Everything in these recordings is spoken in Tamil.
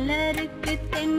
மலருக்கு தென்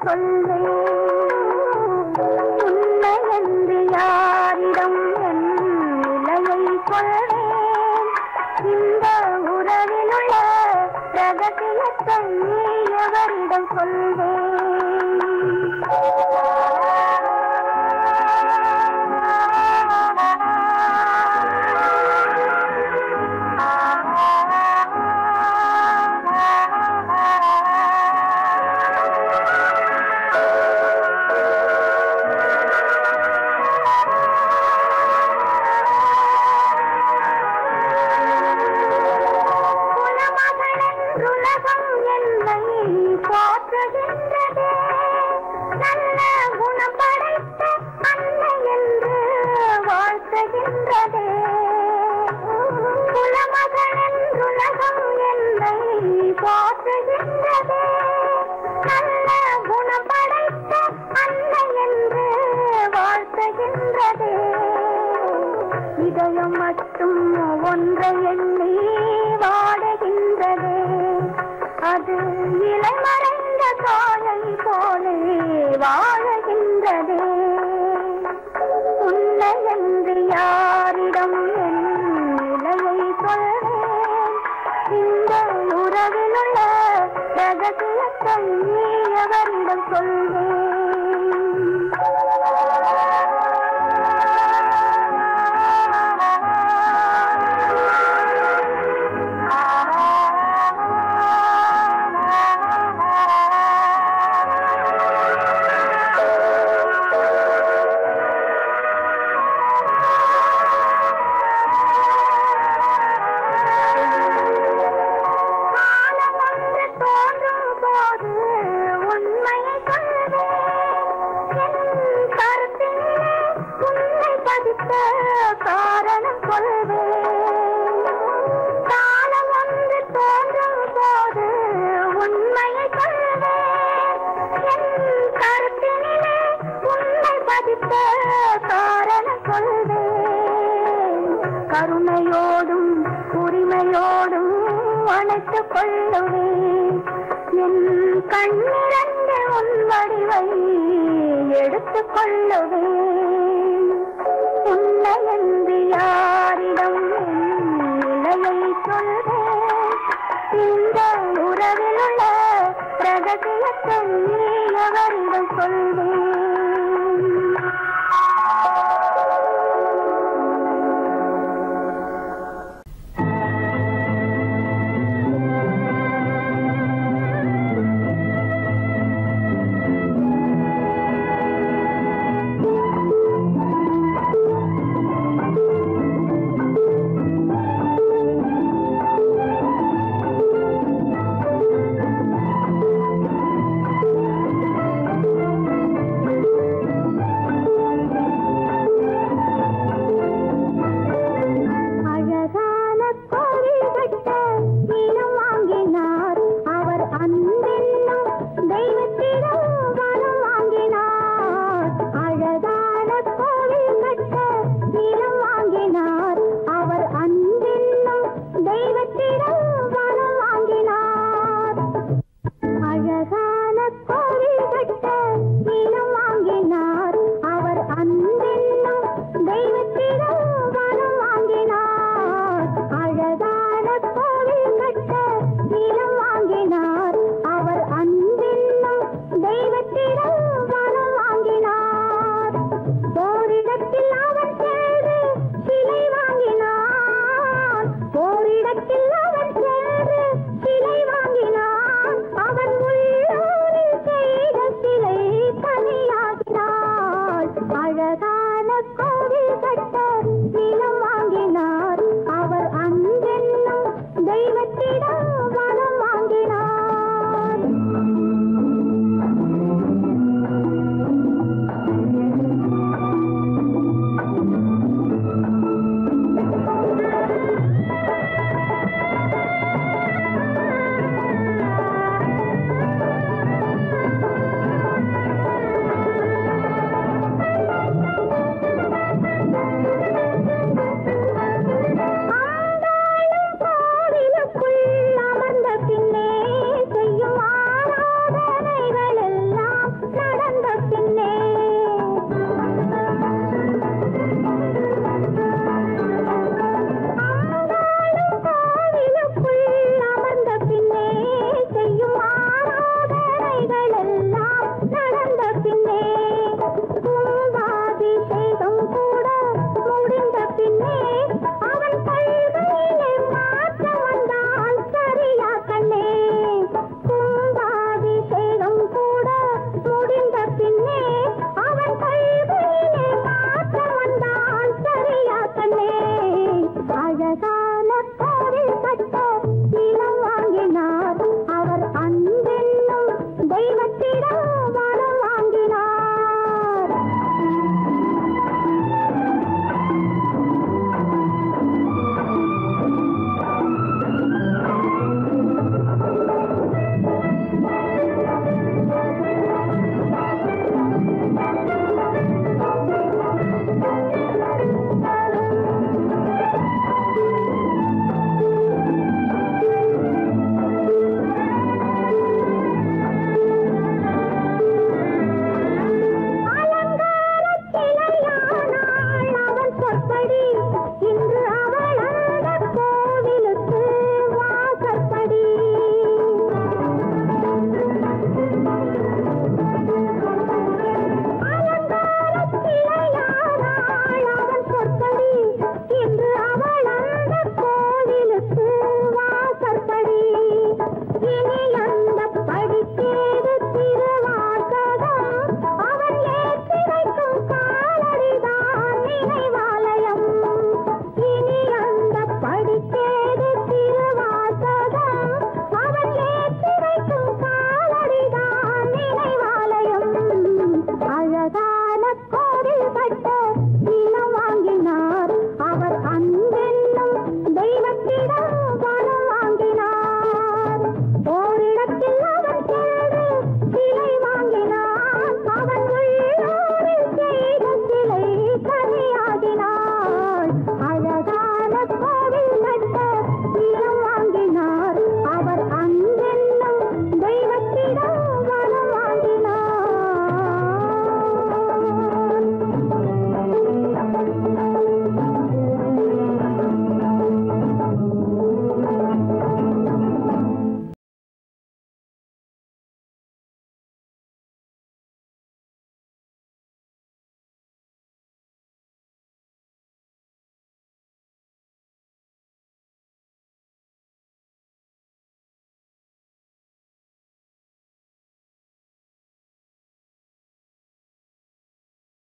எவரிடம் கொள்ளுவேன் உன்னை என்று யாரிடம் நிலையை சொல்வேன்? இந்த உறவில் உள்ள ரகசியத்தை நீ அவரிடம் சொல்வேன்?